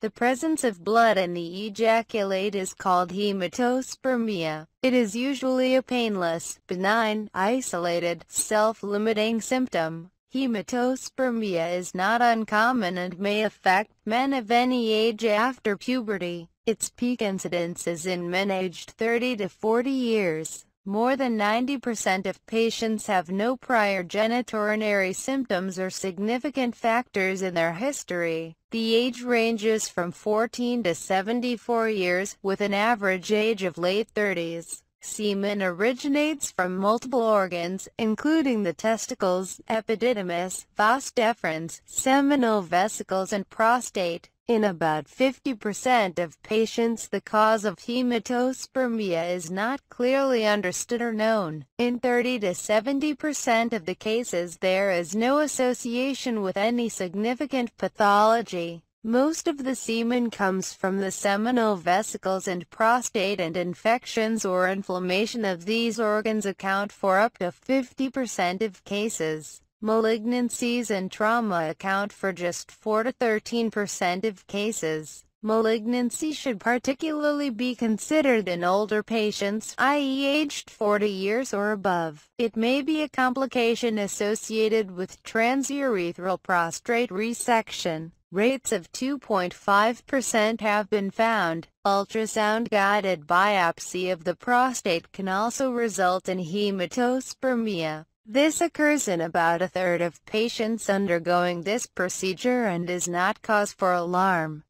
The presence of blood in the ejaculate is called hematospermia. It is usually a painless, benign, isolated, self-limiting symptom. Hematospermia is not uncommon and may affect men of any age after puberty. Its peak incidence is in men aged 30 to 40 years. More than 90% of patients have no prior genitourinary symptoms or significant factors in their history. The age ranges from 14 to 74 years, with an average age of late 30s. Semen originates from multiple organs, including the testicles, epididymis, vas deferens, seminal vesicles and prostate. In about 50% of patients the cause of hematospermia is not clearly understood or known. In 30 to 70% of the cases there is no association with any significant pathology. Most of the semen comes from the seminal vesicles and prostate and infections or inflammation of these organs account for up to 50% of cases. Malignancies and trauma account for just 4 to 13% of cases. Malignancy should particularly be considered in older patients, i.e. aged 40 years or above. It may be a complication associated with transurethral prostate resection. Rates of 2.5% have been found. Ultrasound-guided biopsy of the prostate can also result in hematospermia. This occurs in about a third of patients undergoing this procedure and is not cause for alarm.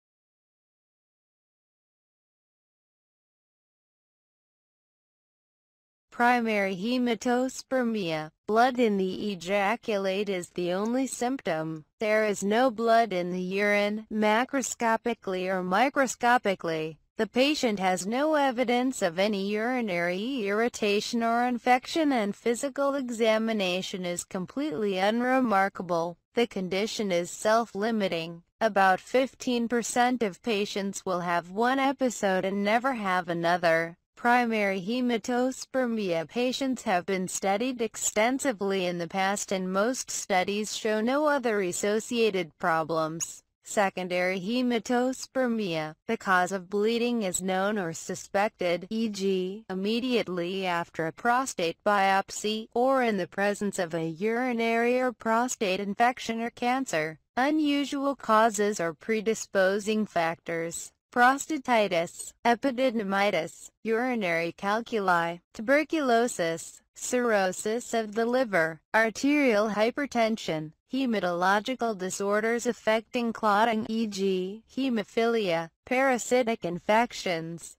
Primary hematospermia, blood in the ejaculate is the only symptom. There is no blood in the urine, macroscopically or microscopically. The patient has no evidence of any urinary irritation or infection and physical examination is completely unremarkable. The condition is self-limiting. About 15% of patients will have one episode and never have another. Primary hematospermia patients have been studied extensively in the past and most studies show no other associated problems. Secondary hematospermia, the cause of bleeding is known or suspected, e.g., immediately after a prostate biopsy, or in the presence of a urinary or prostate infection or cancer. Unusual causes or predisposing factors prostatitis, epididymitis, urinary calculi, tuberculosis, cirrhosis of the liver, arterial hypertension, hematological disorders affecting clotting e.g., hemophilia, parasitic infections,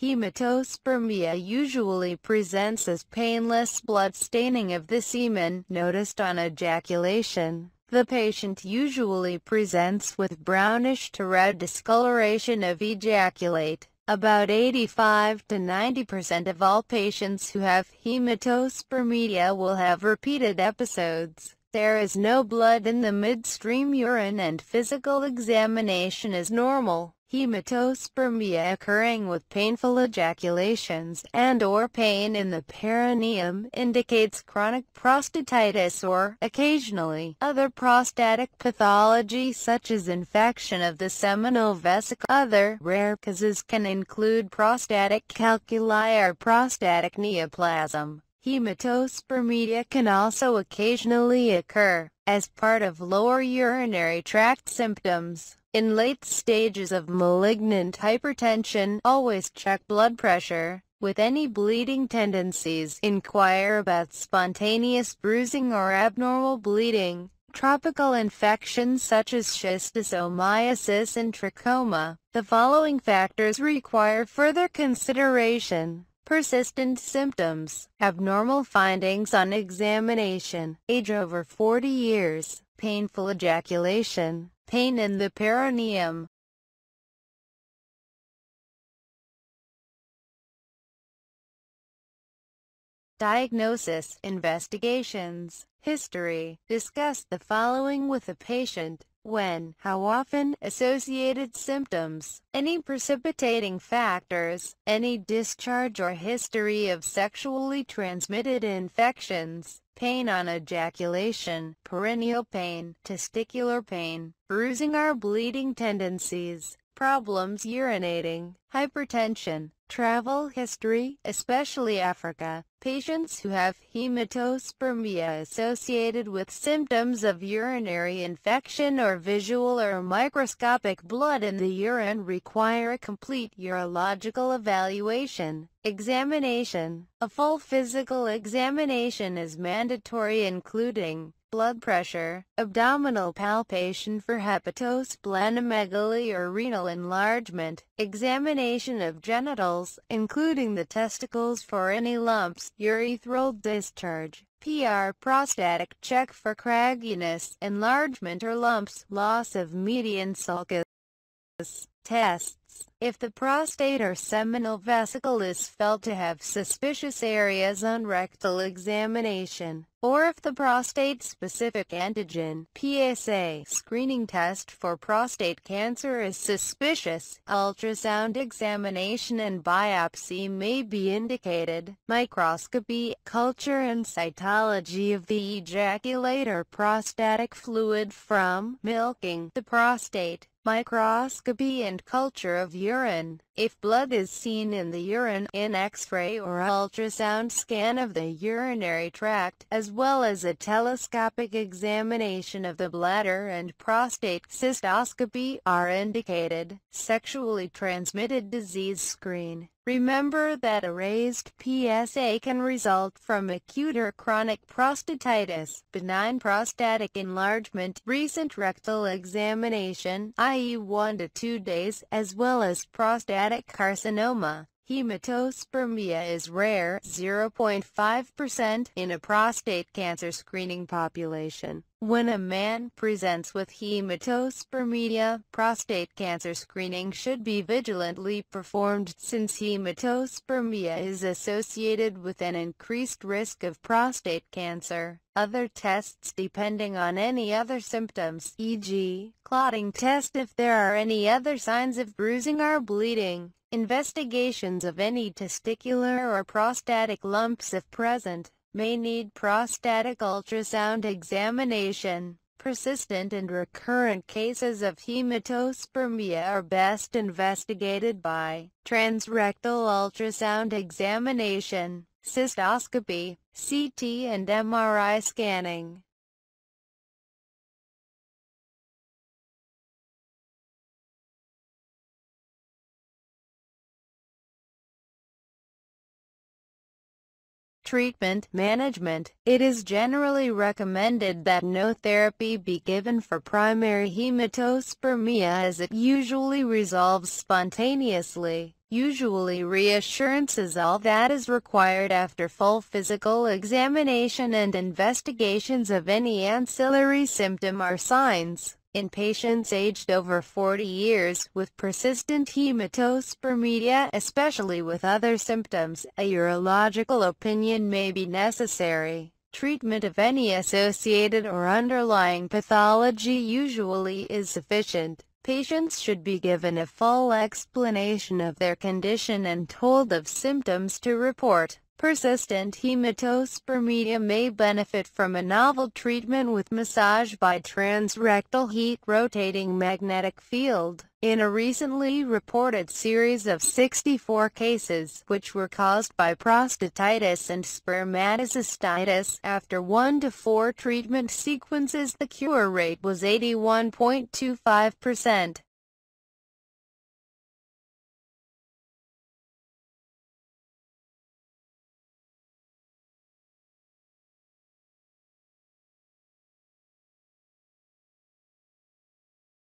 Hematospermia usually presents as painless blood staining of the semen noticed on ejaculation. The patient usually presents with brownish to red discoloration of ejaculate. About 85 to 90% of all patients who have hematospermia will have repeated episodes. There is no blood in the midstream urine and physical examination is normal hematospermia occurring with painful ejaculations and or pain in the perineum indicates chronic prostatitis or, occasionally, other prostatic pathology such as infection of the seminal vesicle. Other rare causes can include prostatic calculi or prostatic neoplasm. Hematospermia can also occasionally occur as part of lower urinary tract symptoms. In late stages of malignant hypertension, always check blood pressure. With any bleeding tendencies, inquire about spontaneous bruising or abnormal bleeding. Tropical infections such as schistosomiasis and trachoma. The following factors require further consideration. Persistent symptoms, abnormal findings on examination, age over 40 years, painful ejaculation, pain in the perineum. Diagnosis, investigations, history. Discuss the following with a patient. When, how often, associated symptoms, any precipitating factors, any discharge or history of sexually transmitted infections, pain on ejaculation, perineal pain, testicular pain, bruising or bleeding tendencies, problems urinating, hypertension, travel history, especially Africa, patients who have hematospermia associated with symptoms of urinary infection or visual or microscopic blood in the urine require a complete urological evaluation. Examination A full physical examination is mandatory including blood pressure, abdominal palpation for hepatosplenomegaly or renal enlargement, examination of genitals, including the testicles for any lumps, urethral discharge, PR prostatic check for cragginess, enlargement or lumps, loss of median sulcus. Tests if the prostate or seminal vesicle is felt to have suspicious areas on rectal examination, or if the prostate-specific antigen PSA screening test for prostate cancer is suspicious, ultrasound examination and biopsy may be indicated. Microscopy, culture and cytology of the ejaculate or prostatic fluid from milking the prostate microscopy and culture of urine. If blood is seen in the urine, in X-ray or ultrasound scan of the urinary tract, as well as a telescopic examination of the bladder and prostate cystoscopy, are indicated. Sexually transmitted disease screen Remember that a raised PSA can result from acute or chronic prostatitis, benign prostatic enlargement, recent rectal examination, i.e. 1 to 2 days, as well as prostatic carcinoma. Hematospermia is rare 0.5% in a prostate cancer screening population. When a man presents with hematospermia, prostate cancer screening should be vigilantly performed since hematospermia is associated with an increased risk of prostate cancer. Other tests depending on any other symptoms, e.g., clotting test if there are any other signs of bruising or bleeding. Investigations of any testicular or prostatic lumps if present, may need prostatic ultrasound examination. Persistent and recurrent cases of hematospermia are best investigated by transrectal ultrasound examination, cystoscopy, CT and MRI scanning. Treatment management, it is generally recommended that no therapy be given for primary hematospermia as it usually resolves spontaneously. Usually reassurance is all that is required after full physical examination and investigations of any ancillary symptom or signs. In patients aged over 40 years with persistent hematospermia, especially with other symptoms, a urological opinion may be necessary. Treatment of any associated or underlying pathology usually is sufficient. Patients should be given a full explanation of their condition and told of symptoms to report. Persistent hematospermia may benefit from a novel treatment with massage by transrectal heat rotating magnetic field. In a recently reported series of 64 cases, which were caused by prostatitis and spermatocystitis, after 1 to 4 treatment sequences the cure rate was 81.25%.